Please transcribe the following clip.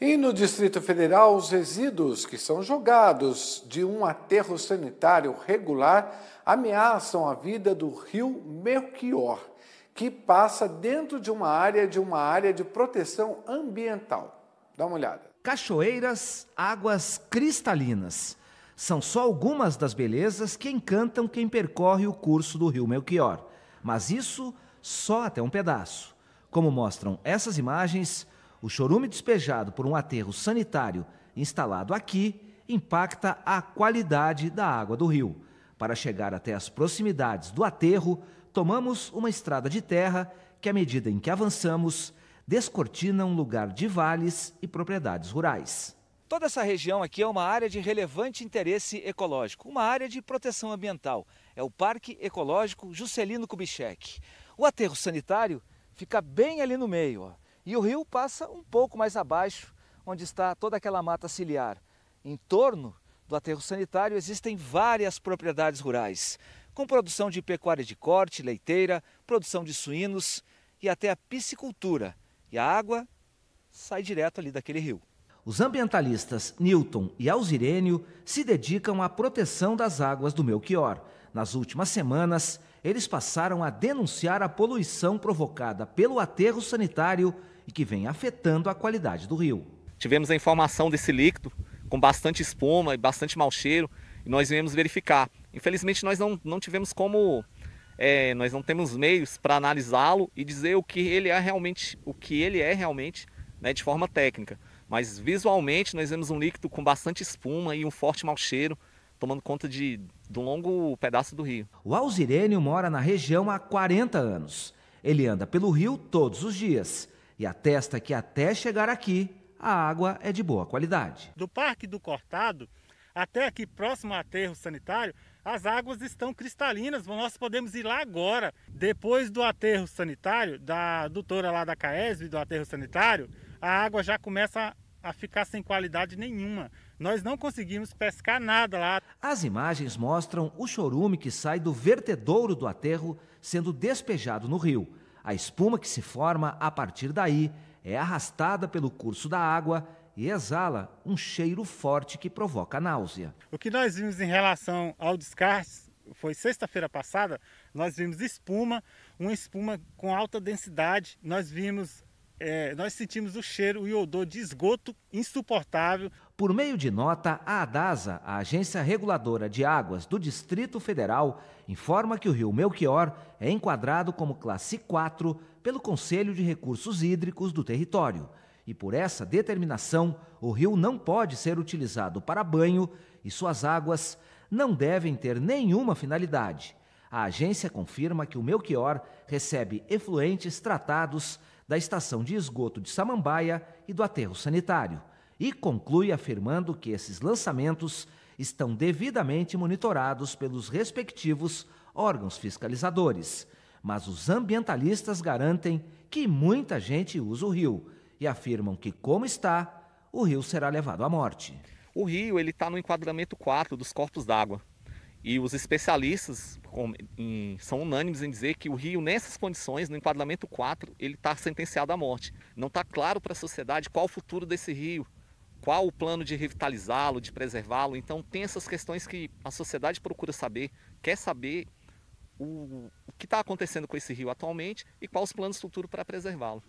E no Distrito Federal, os resíduos que são jogados de um aterro sanitário regular ameaçam a vida do rio Melchior, que passa dentro de uma área de uma área de proteção ambiental. Dá uma olhada. Cachoeiras, águas cristalinas. São só algumas das belezas que encantam quem percorre o curso do rio Melchior. Mas isso só até um pedaço. Como mostram essas imagens, o chorume despejado por um aterro sanitário instalado aqui impacta a qualidade da água do rio. Para chegar até as proximidades do aterro, tomamos uma estrada de terra que, à medida em que avançamos, descortina um lugar de vales e propriedades rurais. Toda essa região aqui é uma área de relevante interesse ecológico, uma área de proteção ambiental. É o Parque Ecológico Juscelino Kubitschek. O aterro sanitário fica bem ali no meio. Ó. E o rio passa um pouco mais abaixo, onde está toda aquela mata ciliar. Em torno do aterro sanitário existem várias propriedades rurais, com produção de pecuária de corte, leiteira, produção de suínos e até a piscicultura. E a água sai direto ali daquele rio. Os ambientalistas Newton e Alzirênio se dedicam à proteção das águas do Melchior. Nas últimas semanas, eles passaram a denunciar a poluição provocada pelo aterro sanitário e que vem afetando a qualidade do rio. Tivemos a informação desse líquido com bastante espuma e bastante mau cheiro e nós viemos verificar. Infelizmente nós não, não tivemos como, é, nós não temos meios para analisá-lo e dizer o que ele é realmente, o que ele é realmente, né, de forma técnica. Mas visualmente nós vemos um líquido com bastante espuma e um forte mau cheiro tomando conta de, de um longo pedaço do rio. O Alzirênio mora na região há 40 anos. Ele anda pelo rio todos os dias e atesta que até chegar aqui a água é de boa qualidade. Do Parque do Cortado até aqui próximo ao aterro sanitário, as águas estão cristalinas, nós podemos ir lá agora. Depois do aterro sanitário, da doutora lá da CAESB, do aterro sanitário, a água já começa a ficar sem qualidade nenhuma. Nós não conseguimos pescar nada lá. As imagens mostram o chorume que sai do vertedouro do aterro sendo despejado no rio. A espuma que se forma a partir daí é arrastada pelo curso da água e exala um cheiro forte que provoca náusea. O que nós vimos em relação ao descarte foi sexta-feira passada, nós vimos espuma, uma espuma com alta densidade, nós vimos é, nós sentimos o cheiro e o odor de esgoto insuportável. Por meio de nota, a ADASA, a Agência Reguladora de Águas do Distrito Federal, informa que o rio Melchior é enquadrado como classe 4 pelo Conselho de Recursos Hídricos do território. E por essa determinação, o rio não pode ser utilizado para banho e suas águas não devem ter nenhuma finalidade. A agência confirma que o Melchior recebe efluentes tratados da estação de esgoto de Samambaia e do aterro sanitário, e conclui afirmando que esses lançamentos estão devidamente monitorados pelos respectivos órgãos fiscalizadores. Mas os ambientalistas garantem que muita gente usa o rio e afirmam que, como está, o rio será levado à morte. O rio ele está no enquadramento 4 dos corpos d'água. E os especialistas são unânimes em dizer que o rio, nessas condições, no enquadramento 4, ele está sentenciado à morte. Não está claro para a sociedade qual o futuro desse rio, qual o plano de revitalizá-lo, de preservá-lo. Então, tem essas questões que a sociedade procura saber, quer saber o, o que está acontecendo com esse rio atualmente e quais os planos futuros para preservá-lo.